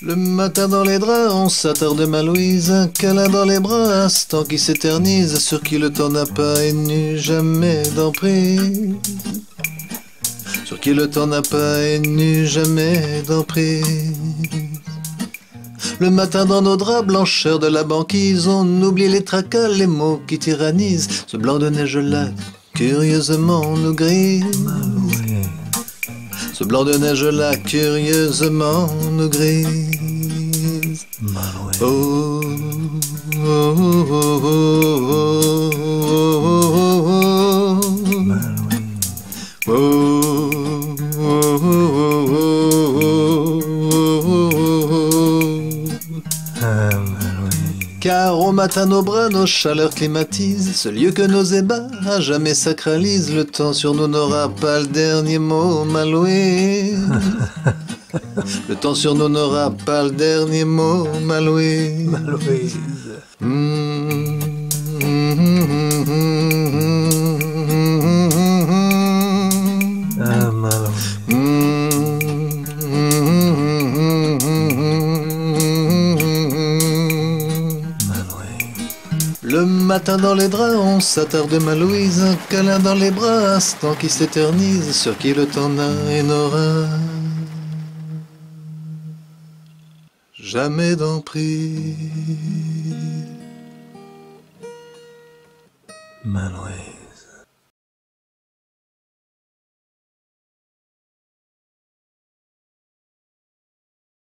Le matin dans les draps, on s'attarde ma Louise, un câlin dans les bras, instant qui s'éternise, sur qui le temps n'a pas et n'eut jamais d'emprise. Sur qui le temps n'a pas et n'eut jamais d'emprise. Le matin dans nos draps, blancheur de la banquise, on oublie les tracas, les mots qui tyrannisent. Ce blanc de neige-là, curieusement nous grise. Ce blanc de neige-là, curieusement nous grise. Oh, oh, oh, oh, Car au matin nos bras, nos chaleurs climatisent. Ce lieu que nos ébats à jamais sacralisent. Le temps sur nous n'aura pas le dernier mot, Malouise Le temps sur nous n'aura pas le dernier mot, Malouise Malouise. Ah, Malouise. Le matin dans les draps, on s'attarde ma Louise, un câlin dans les bras, instant qui s'éternise, sur qui le temps n'a et jamais d'emprise.